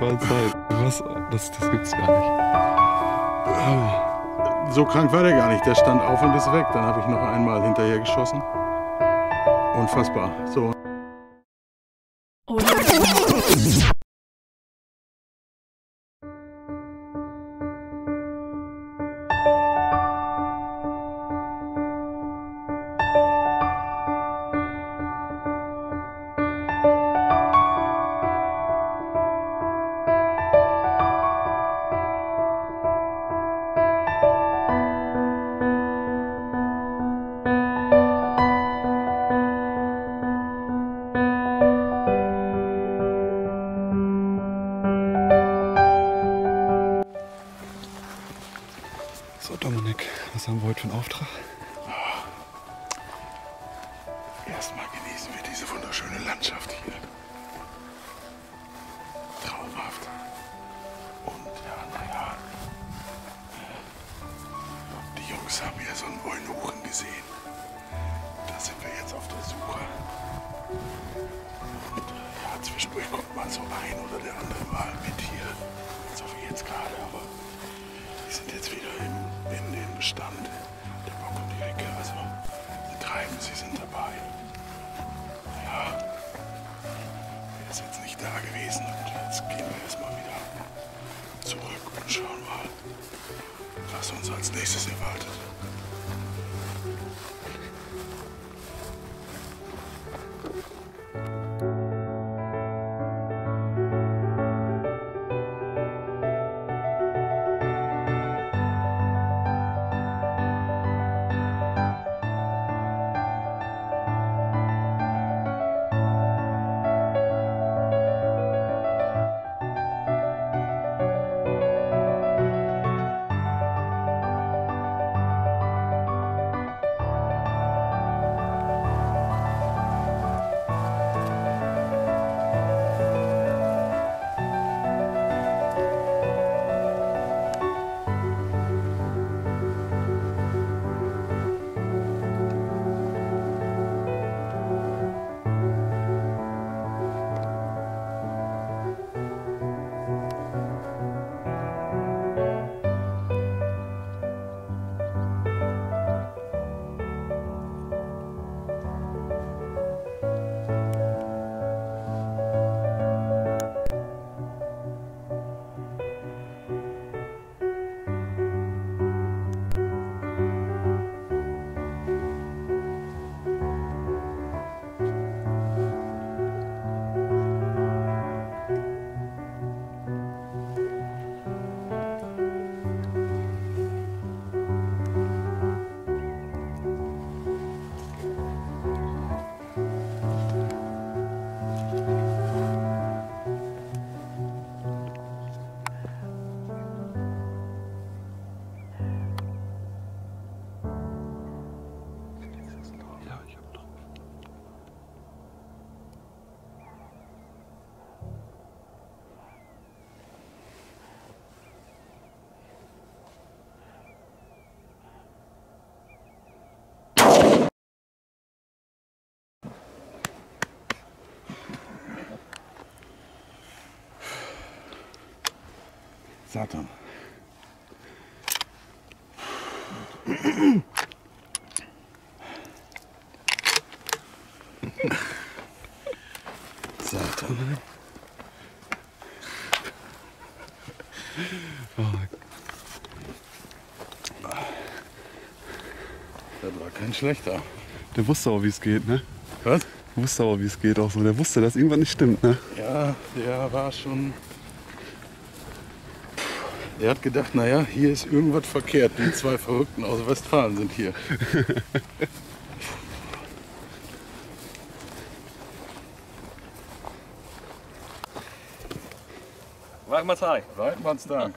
Mahlzeit. Was? Das, das gibt's gar nicht. So krank war der gar nicht. Der stand auf und ist weg. Dann habe ich noch einmal hinterher geschossen. Unfassbar. So. Haben wir heute für einen Auftrag? Erstmal genießen wir diese wunderschöne Landschaft hier. Traumhaft. Und ja, naja. Die Jungs haben hier so einen Eunuchen gesehen. Da sind wir jetzt auf der Suche. Und ja, zwischendurch kommt mal so ein oder der andere mal schauen mal, was uns als nächstes erwartet. Satan. Satan. Das war kein schlechter. Der wusste auch, wie es geht, ne? Was? Wusste auch, wie es geht auch so. Der wusste, dass irgendwas nicht stimmt, ne? Ja, der war schon. Der hat gedacht, naja, hier ist irgendwas verkehrt. Die zwei Verrückten aus Westfalen sind hier. Wachtmaatschai. Weidmannsdank.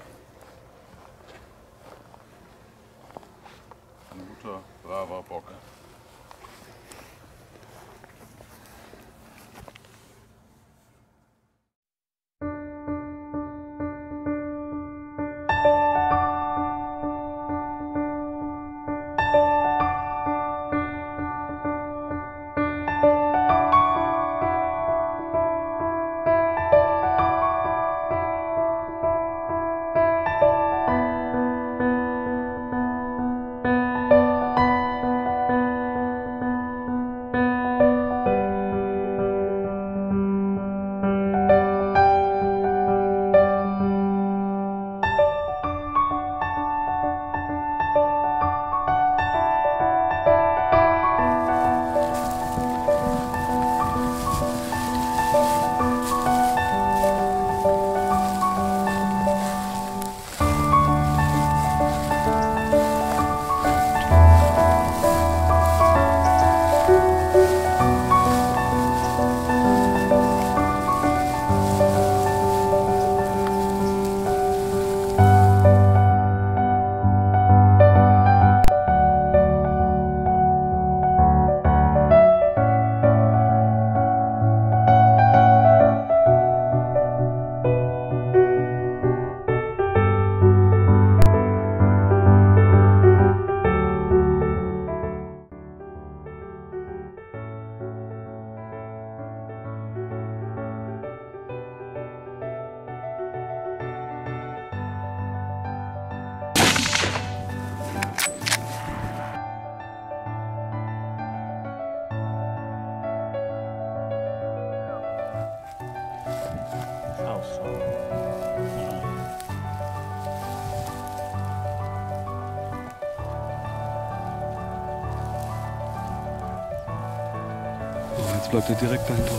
Jetzt bleibt er direkt dahinter.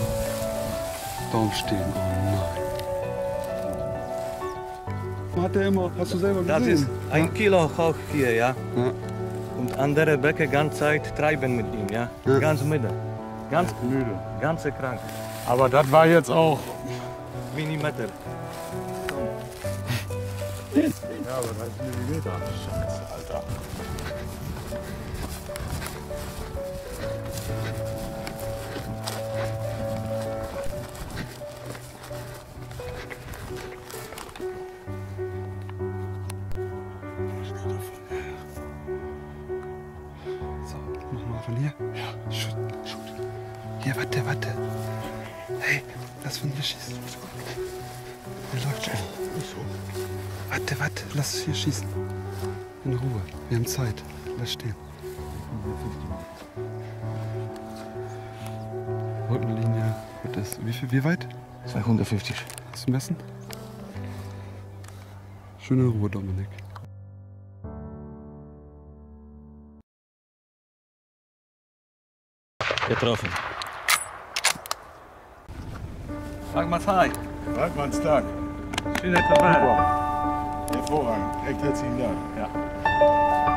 Baum stehen. Oh nein. Hat er immer, hast du selber Das ist gesehen? ein Kilo hoch hier, ja. Ja. Und andere Bäcke ganze Zeit treiben mit ihm, ja. Ja. Ganz müde. Ganz Müde. ganze krank. Aber das war jetzt auch. Millimeter. Ja, aber 30 Millimeter. Scheiße, Hier, warte, warte. Hey, lass von hier schießen. Der läuft schon. Warte, warte, lass hier schießen. In Ruhe. Wir haben Zeit. Lass stehen. Rückenlinie. Wird das, wie, viel, wie weit? 250. Hast du messen? Schöne Ruhe, Dominik. Getroffen. Zwei. Waldmanns Tag. Schöne Verfahren. Hervorragend. Echt herzlichen Dank. Ja.